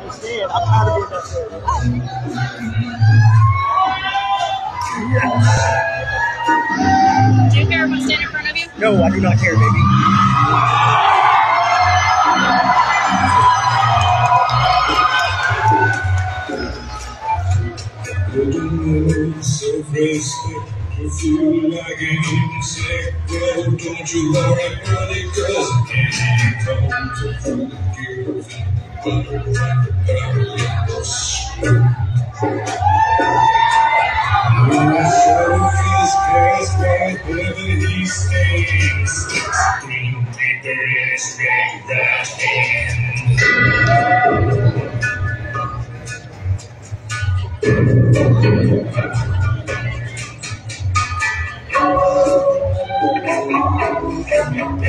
understand. I'm tired of being that Do you care if I stand in front of you? No, I do not care, baby. so You feel like an insect. Well, don't you worry, buddy, cause I can't come to fool you. Butter like a barrel in the smoke. So his cast right wherever he stands. Green paper in his red right hand. Sitting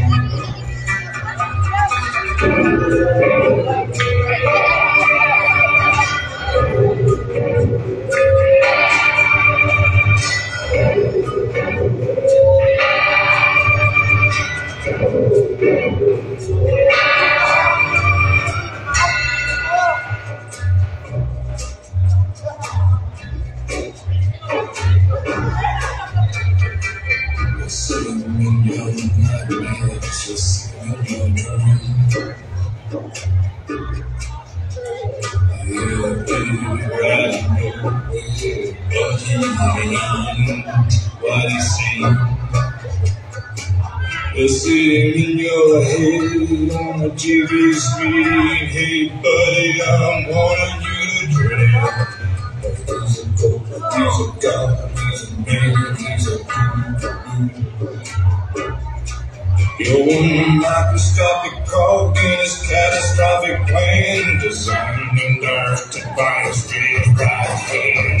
what you see. You're sitting in your head on a TV screen. Hey, buddy, I'm wanting you to dream. He's a goat, he's a god, he's a man, he's a Your microscopic cog in his catastrophic plan, designed and to bind his big right hand.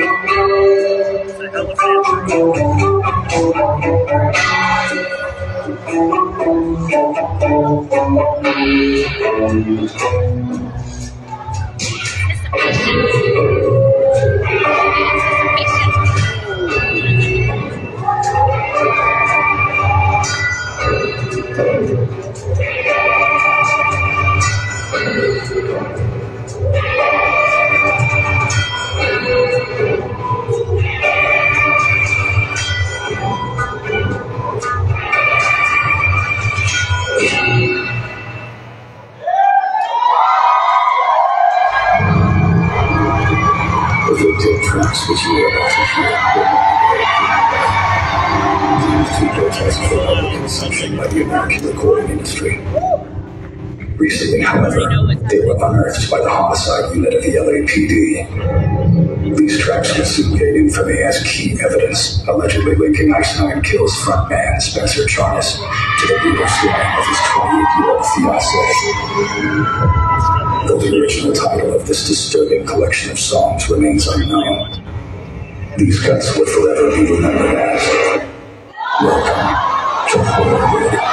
The victim tracks which you are about to hear were used to protest for public consumption by the American recording industry. Recently, however, they were unearthed by the homicide unit of the LAPD. These tracks received infamy as key evidence, allegedly linking Ice Nine Kills frontman Spencer Charnas to the brutal slaying of his 28-year-old fiancée though the original title of this disturbing collection of songs remains unknown. These cuts will forever be remembered as Welcome to Horrorwood.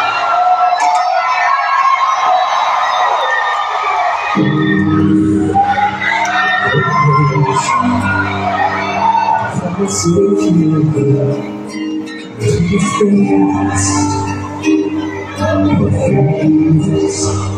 Making good.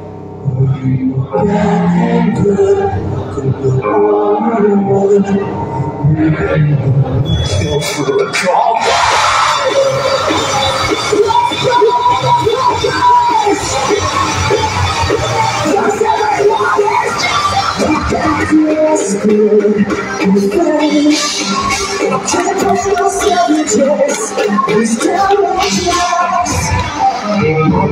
and bad and good? Could for the call? Yes, good. Tell me what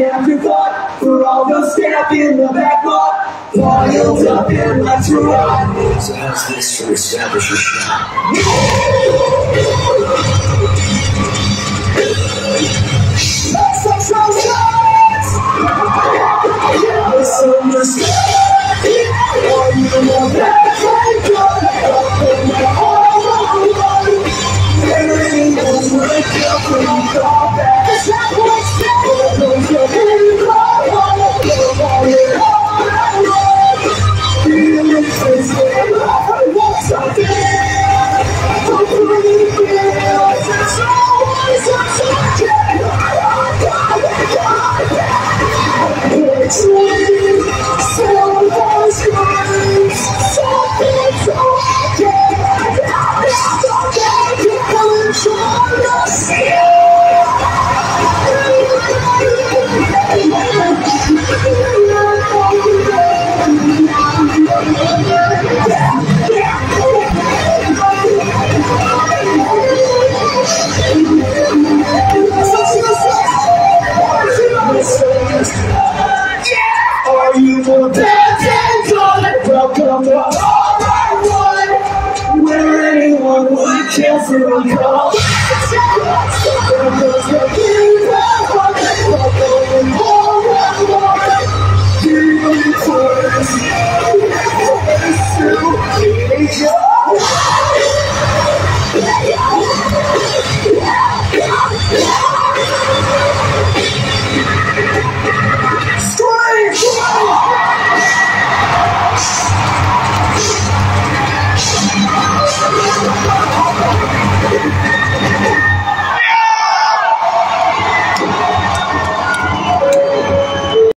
an afterthought for all those stabbed in the back lot, piled up in my truck. So how's this to establish a shot? Let's go, shots! Misunderstood. Are would kill